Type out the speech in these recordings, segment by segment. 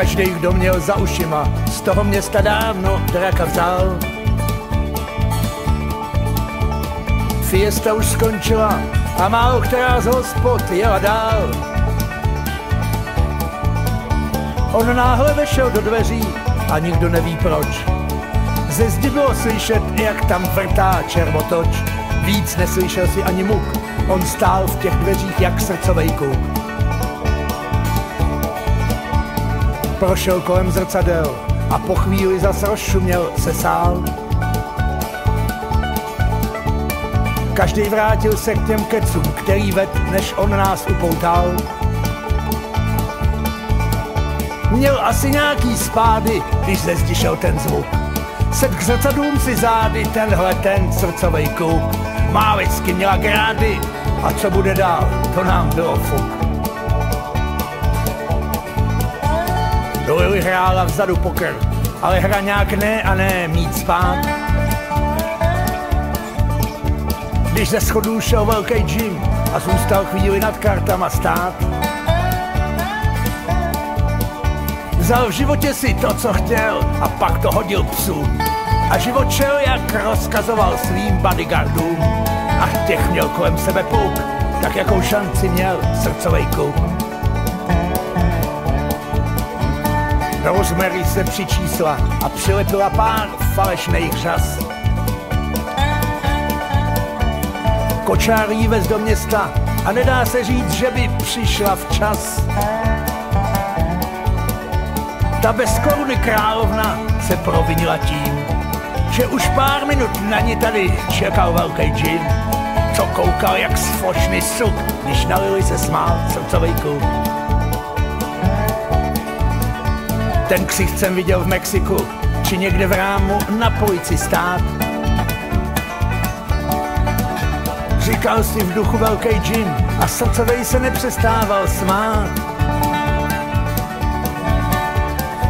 Každý, kdo měl za ušima, z toho města dávno draka vzal. Fiesta už skončila a málo která z hospod jela dál. On náhle vešel do dveří a nikdo neví proč. Ze zdi bylo slyšet, jak tam vrtá červotoč. Víc neslyšel si ani muk, on stál v těch dveřích jak srdcovej kuk. Prošel kolem zrcadel a po chvíli zas rozšuměl se sál. Každý vrátil se k těm kecům, který ved, než on nás upoutal. Měl asi nějaký spády, když zde zdišel ten zvuk. Sed k zrcadlům si zády, tenhle ten srdcovej kluk. Má vždycky měla grády, a co bude dál, to nám bylo fuk. Do Lily hrála vzadu poker, ale hra nějak ne a ne mít spát. Když ze schodů šel velký Jim a zůstal chvíli nad kartama stát, Vzal v životě si to, co chtěl a pak to hodil psu. A život šel, jak rozkazoval svým bodyguardům. A těch měl kolem sebe puk, tak jakou šanci měl srdcovej kluk. Rosemary se přičísla a přilepila pár falešných řas. Kočár jí vez do města a nedá se říct, že by přišla včas. Ta bez koruny královna se provinila tím, že už pár minut na ní tady čekal velký džin, co koukal jak sfočný suk, když na Lily se smál srdcovej kluk. Ten ksicht jsem viděl v Mexiku, či někde v rámu na polici stát. Říkal si v duchu velký džin a srdcovej se nepřestával smát.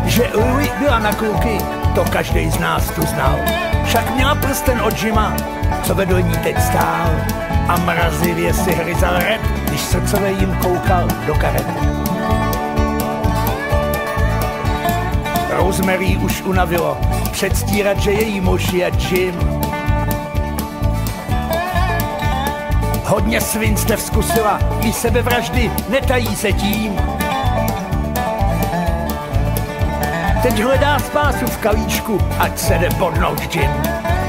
Že Louis byla na kluky, to každý z nás tu znal. Však měla prsten od Jima, co vedl ní teď stál. A mrazivě si hryzal red, když srdcové jim koukal do karet. Rosemary už unavilo předstírat, že její muž je Jim. Hodně svinstev zkusila, i sebevraždy netají se tím, Teď hledá spásu v kalíčku, ať se jde bodnout džin.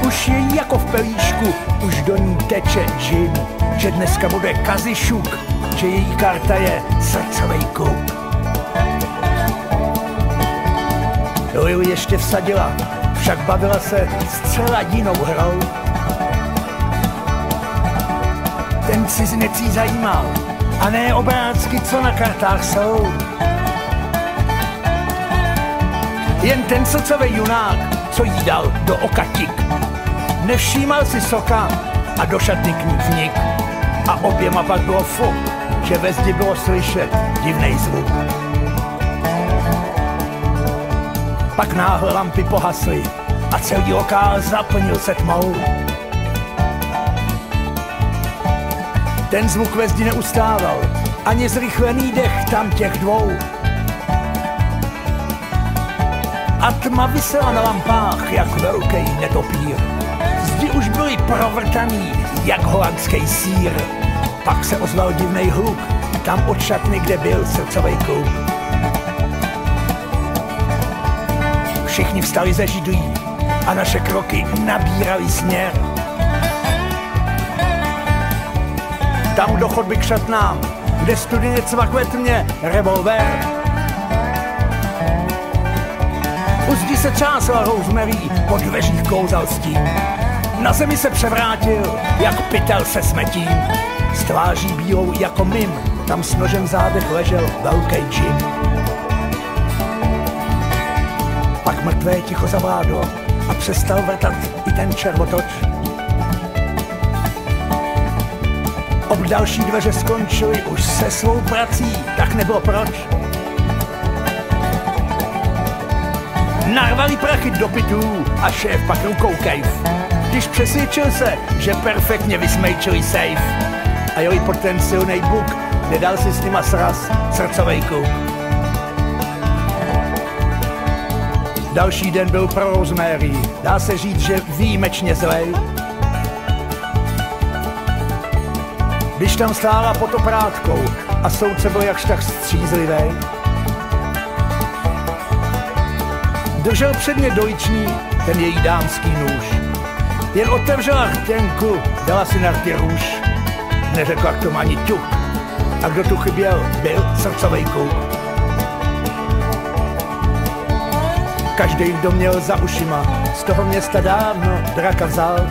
Už je jako v pelíšku, už do ní teče džin. Že dneska bude kazišuk, že její karta je srdcovej klub. Lily ještě vsadila, však bavila se zcela jinou hrou. Ten cizinec jí zajímal, a ne obrázky, co na kartách jsou. Jen ten srdcový junák, co jí dal do oka tik. Nevšímal si soka a do šatny k ní vnik. A oběma pak bylo fuk, že ve zdi bylo slyšet divný zvuk. Pak náhle lampy pohasly a celý lokál zaplnil se tmou. Ten zvuk ve zdi neustával, ani zrychlený dech tam těch dvou. a tma vysela na lampách, jak velký netopír. Zdi už byly provrtaný, jak holandský sír. Pak se ozval divný hluk, tam od šatny, kde byl srdcový klub. Všichni vstali ze židlí a naše kroky nabírali směr. Tam do chodby k šatnám, kde studinec cvakve tmě revolver U zdi se třásla Rosemary po dveřích kouzalstí. Na zemi se převrátil, jak pytel se smetím. S tváří bílou jako mim, tam s nožem zádech ležel velký Jim. Mrtvé ticho zavládlo a přestal vrtat i ten červotoč. Ob další dveře skončily už se svou prací, tak nebylo proč. narvali prachy do pitů a šéf pak rukou kejv. Když přesvědčil se, že perfektně vysmejčili safe a jeli pod ten silný buk, nedal si s nima sraz srdcovej kuk. Další den byl pro Rosemary, dá se říct, že výjimečně zlej. Když tam stála pod oprátkou a soudce byl jakž tak střízlivý, držel předně dojční ten její dámský nůž. Jen otevřela chtěnku, dala si na rty růž. Neřekla k tomu ani ťuk. A kdo tu chyběl, byl srdcovej kůk. Každý, kdo měl za ušima, z toho města dávno draka vzal.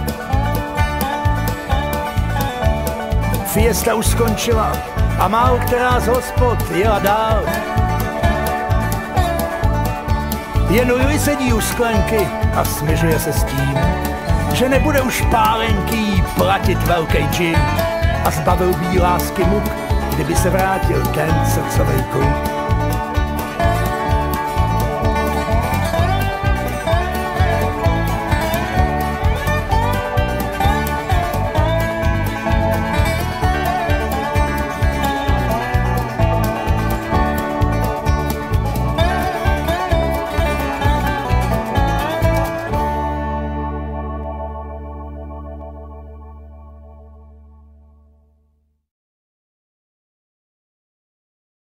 Fiesta už skončila a málo která z hospod jela dál. Jen Louis sedí u sklenky a směřuje se s tím, že nebude už pálenký platit velký džin a zbavil by lásky muk, kdyby se vrátil ten srdcový kluk.